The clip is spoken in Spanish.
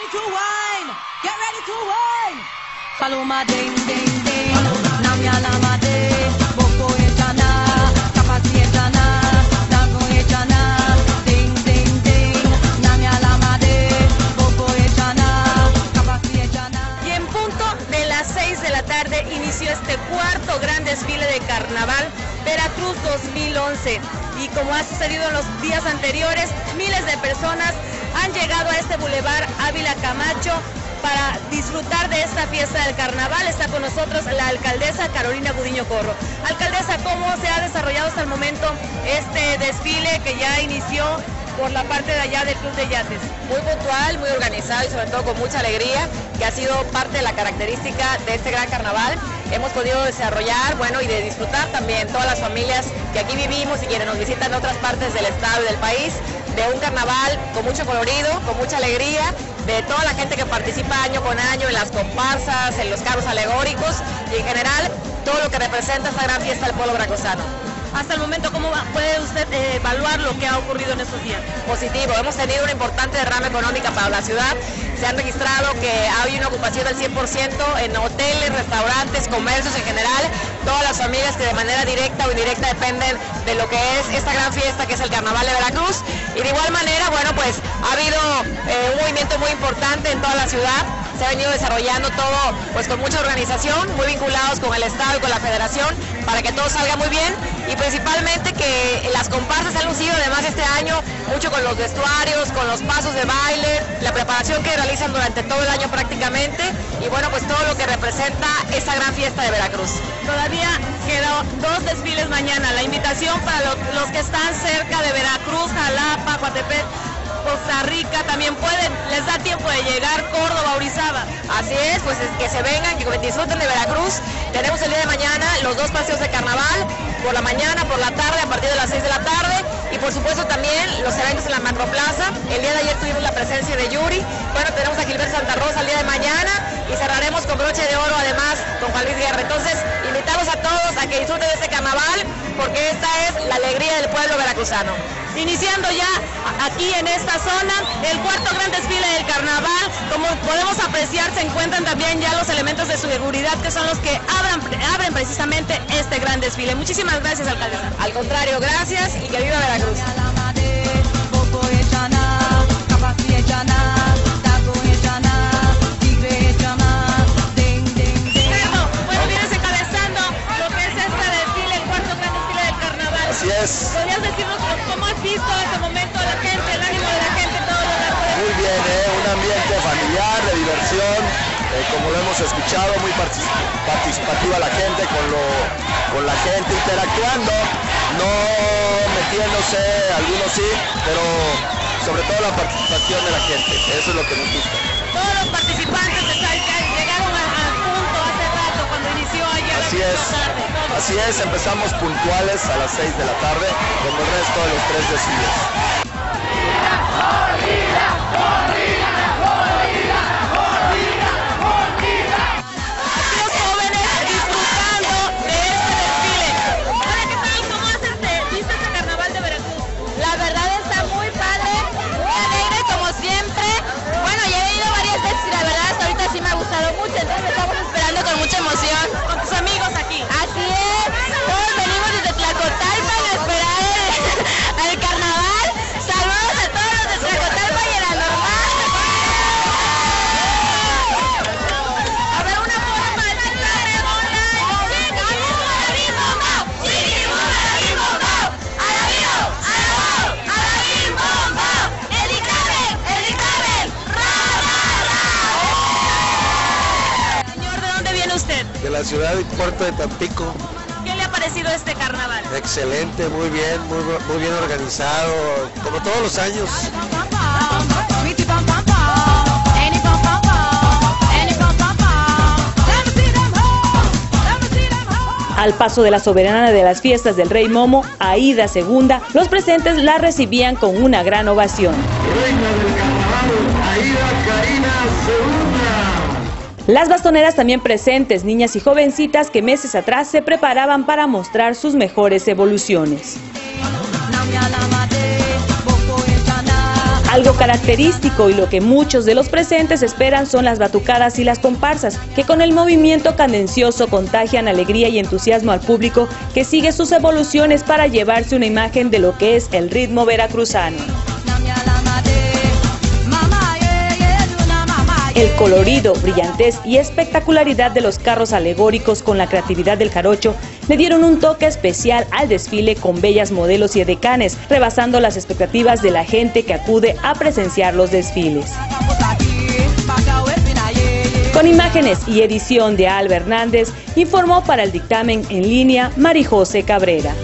ready to wine. Get ready to wine. Paloma ding ding ding. Namya lama de. Boko echana. Kapasi echana. Dago echana. Ding ding ding. Namya lama de. Boko echana. Kapasi echana. Y en punto de las 6 de la tarde inició este cuarto gran desfile de carnaval Veracruz 2011. Y como ha sucedido en los días anteriores, miles de personas han llegado a este bulevar Ávila Camacho para disfrutar de esta fiesta del carnaval. Está con nosotros la alcaldesa Carolina Gudiño Corro. Alcaldesa, ¿cómo se ha desarrollado hasta el momento este desfile que ya inició por la parte de allá del Club de Yates? Muy puntual, muy organizado y sobre todo con mucha alegría, que ha sido parte de la característica de este gran carnaval. Hemos podido desarrollar, bueno, y de disfrutar también todas las familias que aquí vivimos y quienes nos visitan de otras partes del estado y del país, de un carnaval con mucho colorido, con mucha alegría, de toda la gente que participa año con año en las comparsas, en los carros alegóricos y en general todo lo que representa esta gran fiesta del pueblo veracruzano. Hasta el momento, ¿cómo puede usted eh, evaluar lo que ha ocurrido en estos días? positivo. Hemos tenido una importante derrama económica para la ciudad. Se han registrado que hay una ocupación del 100% en hoteles, restaurantes, comercios en general. Todas las familias que de manera directa o indirecta dependen de lo que es esta gran fiesta que es el Carnaval de Veracruz. Y de igual manera, bueno, pues ha habido eh, un movimiento muy importante en toda la ciudad. Se ha venido desarrollando todo pues con mucha organización, muy vinculados con el Estado y con la Federación para que todo salga muy bien y principalmente que las comparsas han lucido además este año mucho con los vestuarios, con los pasos de baile, la preparación que realizan durante todo el año prácticamente y bueno pues todo lo que representa esta gran fiesta de Veracruz. Todavía quedan dos desfiles mañana. La invitación para lo- los que están cerca de Veracruz, Jalapa, Coatepec, Costa Rica, también pueden, les da tiempo de llegar Córdoba, Orizaba. Así es, pues que se vengan, que disfruten de Veracruz. Tenemos el día de mañana los dos paseos de carnaval, por la mañana, por la tarde, a partir de las 6 de la tarde. Y por supuesto también los eventos en la Macroplaza. El día de ayer tuvimos la presencia de Yuri. Bueno, tenemos a Gilberto Santa Rosa el día de mañana y cerraremos con broche de oro además con Juan Luis Guerra. Entonces, invitarlos a todos a que disfruten de este carnaval porque esta es la alegría del pueblo veracruzano. Iniciando ya aquí en esta zona el cuarto gran desfile del carnaval. Como podemos apreciar, se encuentran también ya los elementos de seguridad que son los que abran, abren precisamente este gran desfile. Muchísimas gracias, alcaldesa. Al contrario, gracias y que viva Veracruz. Diversión, eh, como lo hemos escuchado, muy partic- participativa la gente, con, lo, con la gente interactuando, no metiéndose, algunos sí, pero sobre todo la participación de la gente, eso es lo que nos gusta. Todos los participantes llegaron al punto hace rato cuando inició ayer Así es, la tarde. todos. así es, empezamos puntuales a las 6 de la tarde, como el resto de los tres desfiles. Esperando con mucha emoción. Usted? De la ciudad y puerto de Tampico. ¿Qué le ha parecido este carnaval? Excelente, muy bien, muy, muy bien organizado, como todos los años. Al paso de la soberana de las fiestas del Rey Momo, Aida II, los presentes la recibían con una gran ovación. Reina del carnaval, Aida Karina Segunda. Las bastoneras también presentes, niñas y jovencitas que meses atrás se preparaban para mostrar sus mejores evoluciones. Algo característico y lo que muchos de los presentes esperan son las batucadas y las comparsas, que con el movimiento cadencioso contagian alegría y entusiasmo al público que sigue sus evoluciones para llevarse una imagen de lo que es el ritmo veracruzano. El colorido, brillantez y espectacularidad de los carros alegóricos con la creatividad del jarocho le dieron un toque especial al desfile con bellas modelos y edecanes, rebasando las expectativas de la gente que acude a presenciar los desfiles. Con imágenes y edición de Alba Hernández, informó para el dictamen en línea Marijose Cabrera.